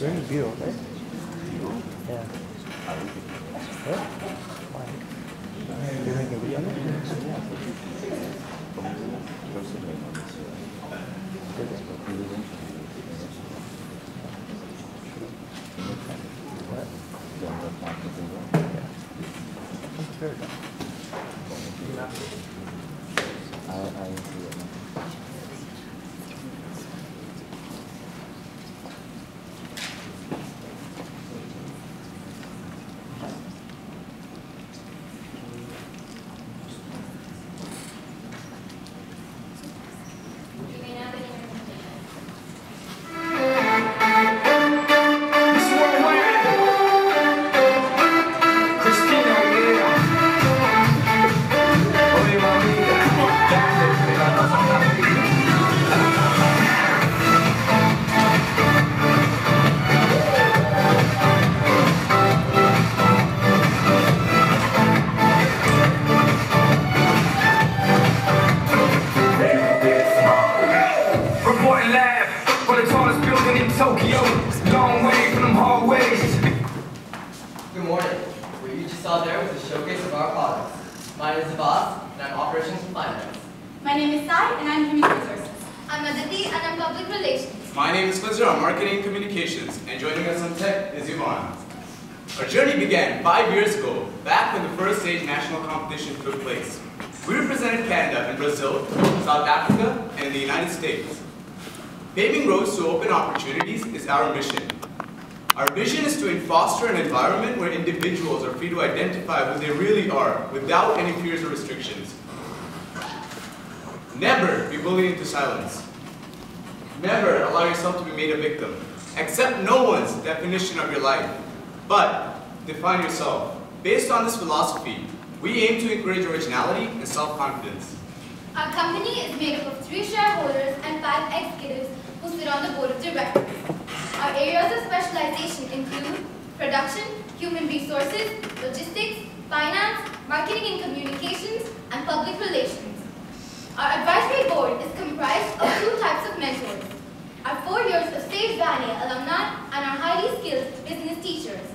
bureau. Is there any bureau there? Yeah. What? Why? You think it'll be on What? I'm scared. I, I see it now. And Communications, and joining us on tech is Yvonne. Our journey began five years ago, back when the first SAGE national competition took place. We represented Canada in Brazil, South Africa, and the United States. Paving roads to open opportunities is our mission. Our vision is to foster an environment where individuals are free to identify who they really are without any fears or restrictions. Never be bullied into silence. Never allow yourself to be made a victim. Accept no one's definition of your life, but define yourself. Based on this philosophy, we aim to encourage originality and self-confidence. Our company is made up of three shareholders and five executives who sit on the board of directors. Our areas of specialization include production, human resources, logistics, finance, marketing and communications, and public relations. Our advisory board is comprised of two types of mentors. Our four years of Sage Vanier alumni and our highly skilled business teachers.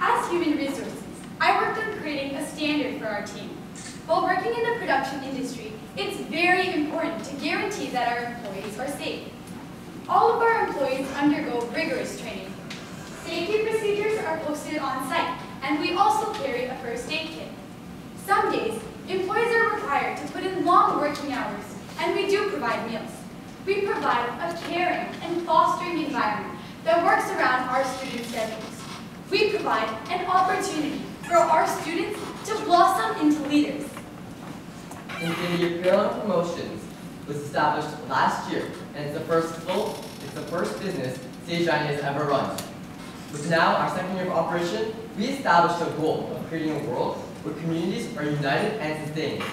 As human resources, I worked on creating a standard for our team. While working in the production industry, it's very important to guarantee that our employees are safe. All of our employees undergo rigorous training. Safety procedures are posted on site, and we also carry a first aid kit. Some days, employees are required to put in long working hours, and we do provide meals. We provide a caring and fostering environment that works around our students' schedules. We provide an opportunity for our students to blossom into leaders. InfiniTEE Apparel and Promotions was established last year, and it's the first full, it's the first business Sage has ever run. With now our second year of operation, we established a goal of creating a world where communities are united and sustained.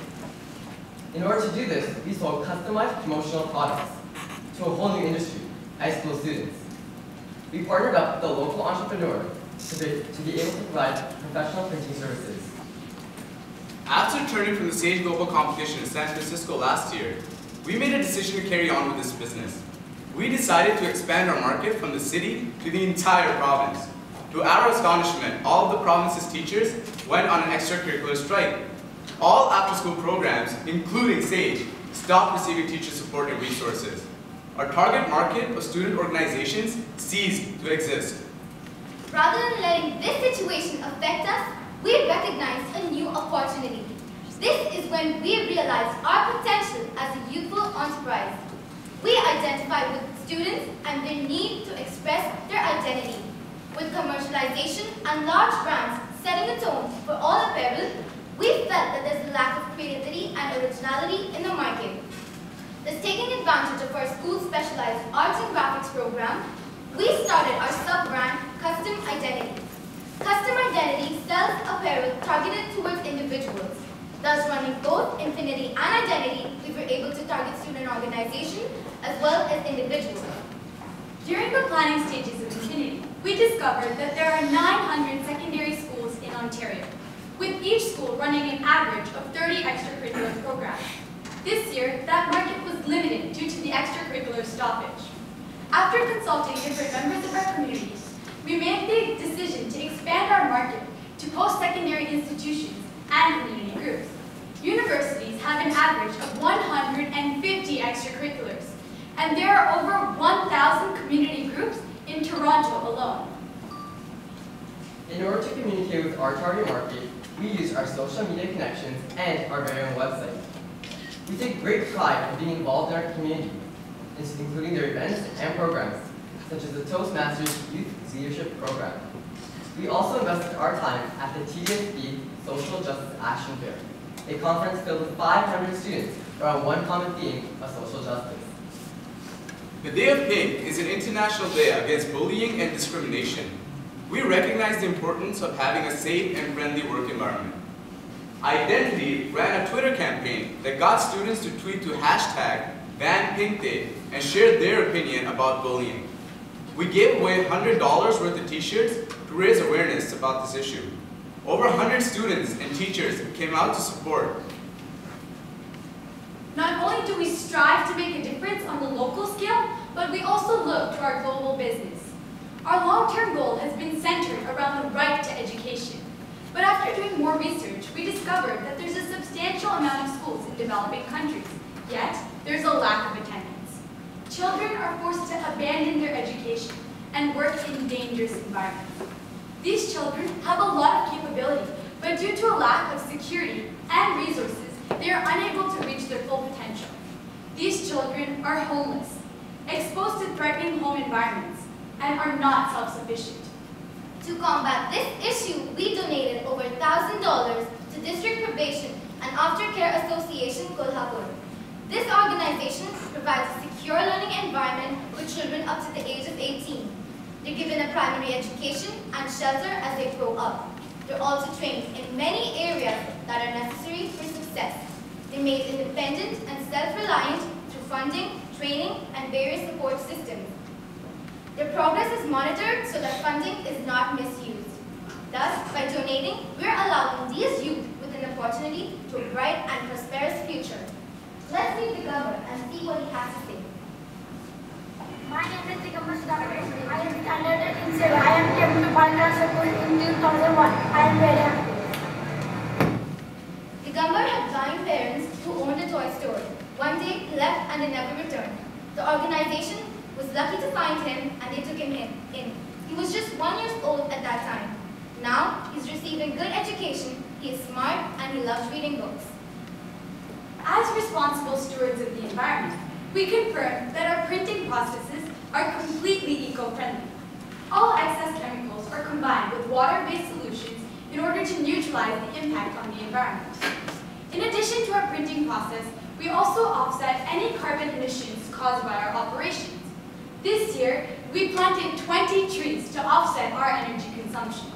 In order to do this, we sold customized promotional products to a whole new industry, high school students. We partnered up with a local entrepreneur to be, to be able to provide professional printing services. After returning from the Sage Global Competition in San Francisco last year, we made a decision to carry on with this business. We decided to expand our market from the city to the entire province. To our astonishment, all of the province's teachers went on an extracurricular strike. All after-school programs, including SAGE, stopped receiving teacher support and resources. Our target market of student organizations ceased to exist. Rather than letting this situation affect us, we recognized a new opportunity. This is when we realized our potential as a youthful enterprise. We identified with students and their need to express their identity. With commercialization and large brands setting the tone for all apparel, we felt that there's a lack of creativity and originality in the market. Thus, taking of our school's specialized arts and graphics program, we started our sub-brand Custom Identity. Custom Identity sells apparel targeted towards individuals. Thus, running both InfiniTEE and Identity, we were able to target student organizations as well as individuals. During the planning stages of InfiniTEE, we discovered that there are 900 secondary schools in Ontario, with each school running an average of 30 extracurricular programs. This year, that market was limited due to the extracurricular stoppage. After consulting different members of our community, we made the decision to expand our market to post-secondary institutions and community groups. Universities have an average of 150 extracurriculars, and there are over 1,000 community groups in Toronto alone. In order to communicate with our target market, we use our social media connections and our very own website. We take great pride in being involved in our community, including their events and programs, such as the Toastmasters Youth Leadership Program. We also invested our time at the TDSB Social Justice Action Fair, a conference filled with 500 students around one common theme of social justice. The Day of Pink is an international day against bullying and discrimination. We recognize the importance of having a safe and friendly work environment. Identity ran a Twitter campaign that got students to tweet to hashtag BanPinkDay and shared their opinion about bullying. We gave away $100 worth of t-shirts to raise awareness about this issue. Over 100 students and teachers came out to support. Not only do we strive to make a difference on the local scale, but we also look to our global business. Our long-term goal has been centered around the right to education. But after doing more research, we discovered that there's a substantial amount of schools in developing countries, yet there's a lack of attendance. Children are forced to abandon their education and work in dangerous environments. These children have a lot of capability, but due to a lack of security and resources, they are unable to reach their full potential. These children are homeless, exposed to threatening home environments, and are not self-sufficient. To combat this issue, we donated over $1,000 to District Probation and Aftercare Association Kolhapur. This organization provides a secure learning environment for children up to the age of 18. They're given a primary education and shelter as they grow up. They're also trained in many areas that are necessary for success. They're made independent and self-reliant through funding, training, and various support systems. Their progress is monitored so that funding is not misused. Thus, by donating, we're allowing these youth with an opportunity to a bright and prosperous future. Let's meet the governor and see what he has to say. My name is Digambar Sudhakar. I am standard in Seva. I am came to Palka School in 2001. I am very happy. Digambar had blind parents who owned a toy store. One day, he left and they never returned. The organization was lucky to find him and they took him in. in. He was just one years old at that time. Now, he's receiving good education, he is smart, and he loves reading books. As responsible stewards of the environment, we confirm that our printing processes are completely eco-friendly. All excess chemicals are combined with water-based solutions in order to neutralize the impact on the environment. In addition to our printing process, we also offset any carbon emissions caused by our operations. This year, we planted 20 trees to offset our energy consumption.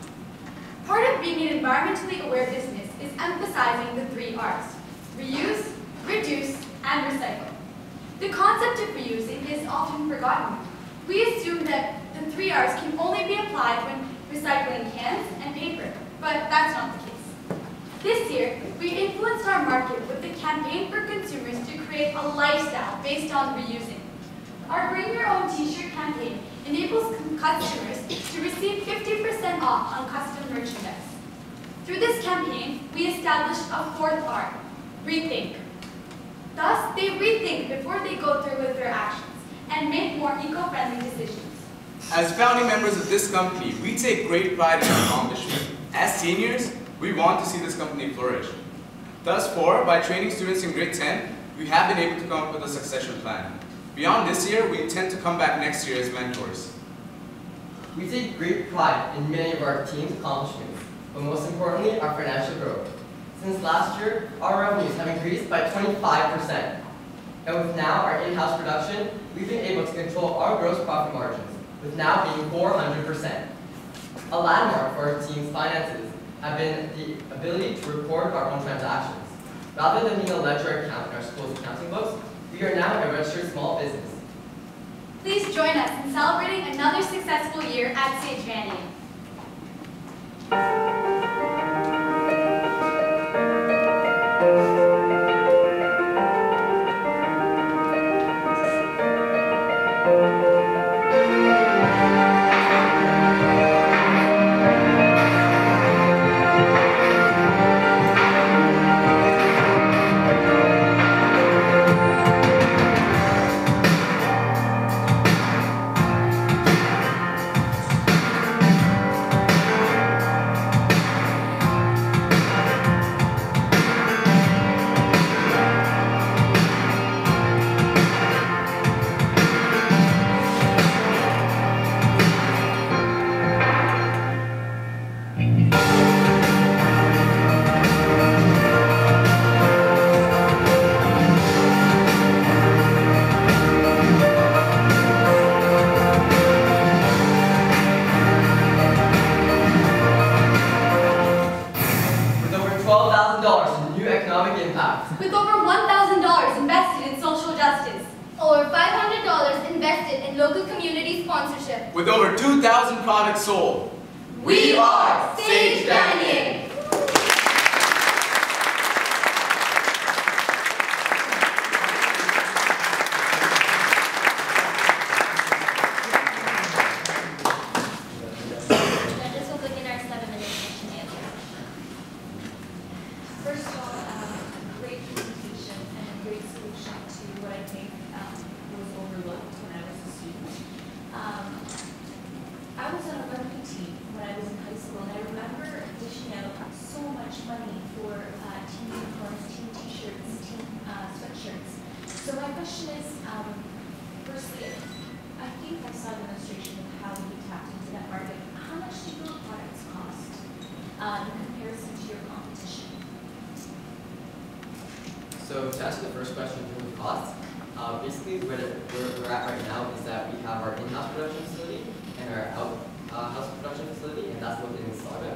Part of being an environmentally aware business is emphasizing the three R's, reuse, reduce, and recycle. The concept of reusing is often forgotten. We assume that the three R's can only be applied when recycling cans and paper, but that's not the case. This year, we influenced our market with the campaign for consumers to create a lifestyle based on reusing. Our Bring Your Own t-shirt campaign enables customers to receive 50% off on custom merchandise. Through this campaign, we established a fourth R, rethink. Thus, they rethink before they go through with their actions and make more eco-friendly decisions. As founding members of this company, we take great pride in our accomplishment. As seniors, we want to see this company flourish. Thus far, by training students in grade 10, we have been able to come up with a succession plan. Beyond this year, we intend to come back next year as mentors. We take great pride in many of our team's accomplishments, but most importantly, our financial growth. Since last year, our revenues have increased by 25%. And with now our in-house production, we've been able to control our gross profit margins, with now being 400%. A landmark for our team's finances have been the ability to record our own transactions. Rather than being a ledger account in our school's accounting books, we are now a registered small business. Please join us in celebrating another successful year at Sage Vanier. 2,000 products sold. We are Sage Vanier. Let us all begin our seven-minute question and answer. First of all, um, great presentation and a great solution to what I think um, was overlooked when I was a student. Um, I was on a rugby team when I was in high school, and I remember dishing out so much money for uh, team uniforms, team t-shirts, team uh, sweatshirts. So my question is, um, firstly, I think I saw a demonstration of how you tapped into that market. How much do your products cost uh, in comparison to your competition? So to answer the first question in terms of cost, uh, basically where, we're at right now is that we have our in-house production facility and our out-house production facility, and that's located in Saga.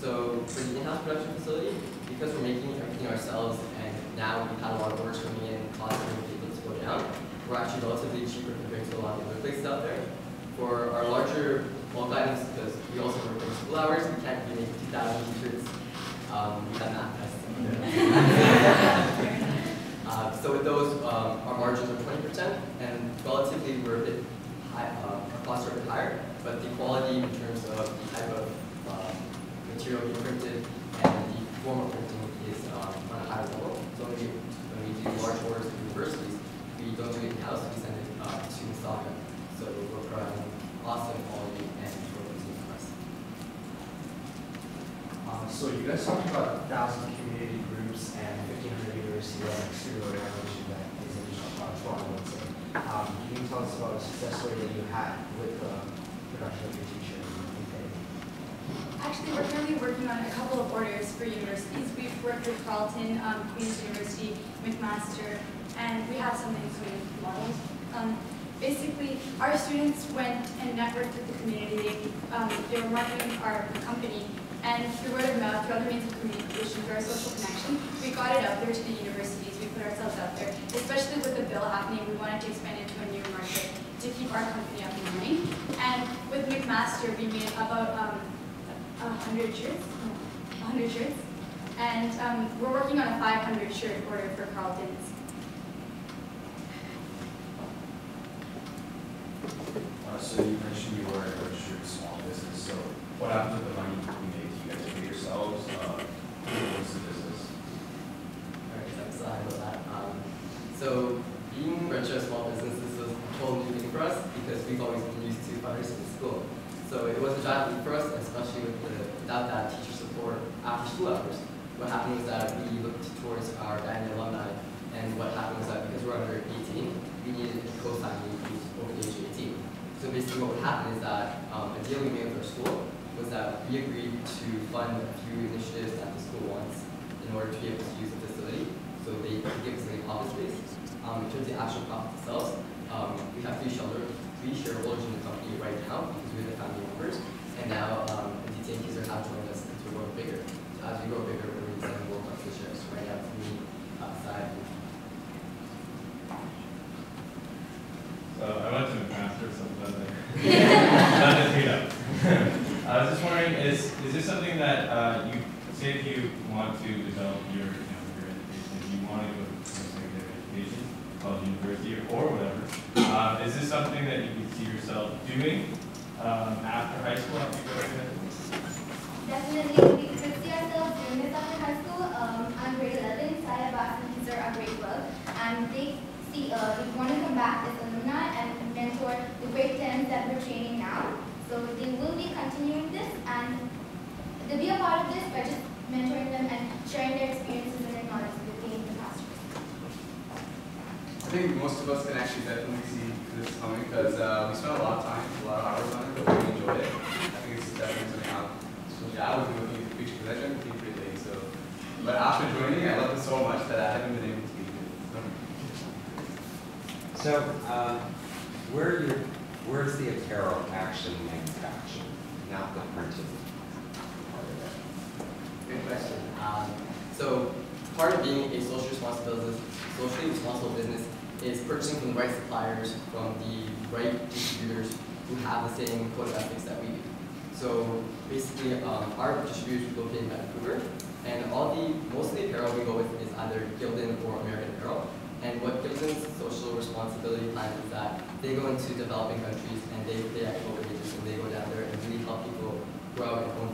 So for the in-house production facility, because we're making everything ourselves, and now we've had a lot of orders coming in, costs are able to go down, we're actually relatively cheaper compared to a lot of the other places out there. For our larger because we also work in school hours, we can't be making 2,000 t-shirts. Um, we have math tests. Uh, so with those, um, our margins are 20%, and relatively we're a bit high, uh, our costs are a bit higher, but the quality in terms of the type of um, material being printed and the form of printing is um, on a higher level. So when we, when we do large orders to universities, we don't do it in-house, we send it uh, to Saga. So we're providing awesome quality and quality for us. Uh, so you guys talked about thousand community groups and fifteen hundred university learners through Rhode Island issue that is in uh, Toronto, let's say. Um, can success story that you had with the production of your anything? Actually, we're currently working on a couple of orders for universities. We've worked with Carleton, um, Queen's University, McMaster, and we have something coming models. Um, basically, our students went and networked with the community. Um, they were marketing our company, and through word of mouth, through other means of communication, through our social connection, we got it out there to the universities. We put ourselves out there, especially with the bill happening. We wanted to expand into a new market to keep our company up and running. And with McMaster, we made about um, a hundred shirts, a hundred shirts, and um, we're working on a 500 shirt order for Carleton's. Uh, so you mentioned you were a small business, so what happens with the money you make? Do you guys pay yourselves? Uh, what's the business? Alright, so I'm sorry about that. Um, so being registered as small businesses was a total new thing for us because we've always been used to fundraising in school. So it was a giant leap for us, especially with the, without that teacher support school hours. What happened was that we looked towards our Diamond alumni, and what happened was that because we're under 18, we needed a co-sign who's over the age of 18. So basically what would happen is that um, a deal we made with our school was that we agreed to fund a few initiatives that the school wants in order to be able to use the facility. So they give us an office space. Um, in terms of the actual profits themselves, um, we have three shareholders, three shareholders in the company right now because we're the family members. And now um, the DTNTs are have joined us we're growing bigger. As we grow bigger, we're really more shares. Right now, it's outside. So I went to McMaster, so I'm glad to meet up. I was just wondering, is, is this something that, uh, you, say if you want to develop your, you know, your education, if you want to go to secondary education, college, university, or whatever, uh, is this something that you can see yourself doing, um, after high school, after you graduate? Definitely, grade 10s that we're training now. So they will be continuing this, and they'll be a part of this by just mentoring them and sharing their experiences and their knowledge with the in the past. I think most of us can actually definitely see this coming because uh, we spent a lot of time, a lot of hours on it, but we enjoyed it. I think it's definitely something I'll, especially I would be looking in the future because I joined the team pretty late. So, but after joining, I loved it so much that I haven't been able to leave it. So. So, uh, where where's the apparel actually manufactured, not the printing part of it? Good question. Um, so part of being a socially responsible business, socially responsible business is purchasing from the right suppliers, from the right distributors who have the same code of ethics that we do. So basically, um, our distributors are located in Vancouver, and all the most of the apparel we go with is either Gildan or American Apparel. And what Gibson's social responsibility plan is that they go into developing countries and they, they act over the and they go down there and really help people grow and own